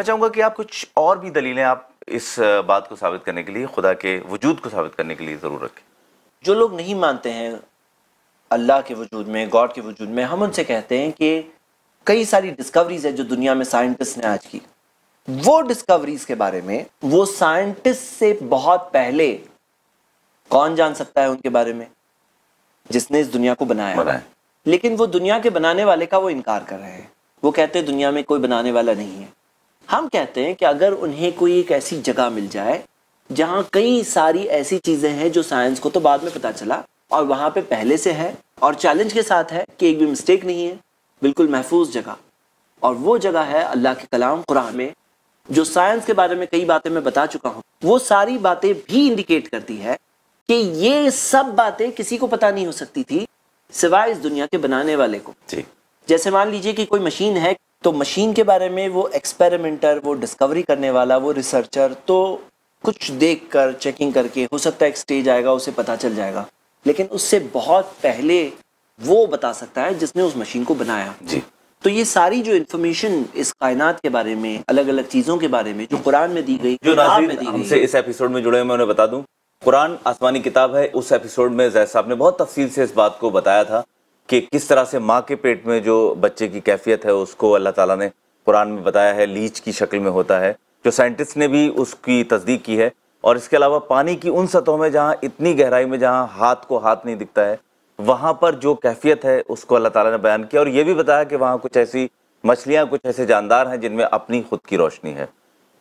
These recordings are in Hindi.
मैं चाहूँगा कि आप कुछ और भी दलीलें आप इस बात को साबित करने के लिए खुदा के वजूद को साबित करने के लिए ज़रूर रखें। जो लोग नहीं मानते हैं अल्लाह के वजूद में गॉड के वजूद में हम उनसे कहते हैं कि कई सारी डिस्कवरीज है जो दुनिया में साइंटिस्ट ने आज की। वो डिस्कवरीज के बारे में वो साइंटिस्ट से बहुत पहले कौन जान सकता है उनके बारे में? जिसने इस दुनिया को बनाया बनाया। लेकिन वो दुनिया के बनाने वाले का वो इनकार कर रहे हैं। वो कहते हैं दुनिया में कोई बनाने वाला नहीं है। हम कहते हैं कि अगर उन्हें कोई एक ऐसी जगह मिल जाए जहाँ कई सारी ऐसी चीज़ें हैं जो साइंस को तो बाद में पता चला और वहाँ पे पहले से है और चैलेंज के साथ है कि एक भी मिस्टेक नहीं है बिल्कुल महफूज जगह। और वो जगह है अल्लाह के कलाम कुरान में जो साइंस के बारे में कई बातें मैं बता चुका हूँ। वो सारी बातें भी इंडिकेट करती है कि ये सब बातें किसी को पता नहीं हो सकती थी सिवाय इस दुनिया के बनाने वाले को। जी। जैसे मान लीजिए कि कोई मशीन है तो मशीन के बारे में वो एक्सपेरिमेंटर वो डिस्कवरी करने वाला वो रिसर्चर तो कुछ देख कर चेकिंग करके हो सकता है एक स्टेज आएगा उसे पता चल जाएगा। लेकिन उससे बहुत पहले वो बता सकता है जिसने उस मशीन को बनाया। जी। तो ये सारी जो इन्फॉर्मेशन इस कायनात के बारे में अलग अलग चीज़ों के बारे में जो कुरान में दी गई जो में दी हमसे गई। इस एपिसोड में जुड़े हैं मैं उन्हें बता दूँ। कुरान आसमानी किताब है उस एपिसोड में जैद साहब ने बहुत तफसील से इस बात को बताया था। कि किस तरह से माँ के पेट में जो बच्चे की कैफियत है उसको अल्लाह ताला ने कुरान में बताया है लीच की शक्ल में होता है। जो साइंटिस्ट ने भी उसकी तस्दीक की है। और इसके अलावा पानी की उन सतहों में जहाँ इतनी गहराई में जहाँ हाथ को हाथ नहीं दिखता है वहाँ पर जो कैफियत है उसको अल्लाह ताला ने बयान किया। और ये भी बताया कि वहाँ कुछ ऐसी मछलियाँ कुछ ऐसे जानदार हैं जिनमें अपनी खुद की रोशनी है।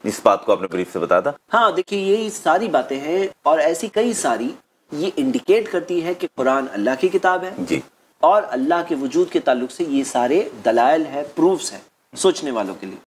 इस बात को आपने ब्रीफ से बताया था। हाँ देखिए यही सारी बातें हैं और ऐसी कई सारी ये इंडिकेट करती है कि कुरान अल्लाह की किताब है। जी। और अल्लाह के वजूद के ताल्लुक से ये सारे दलाइल है प्रूफ्स हैं सोचने वालों के लिए।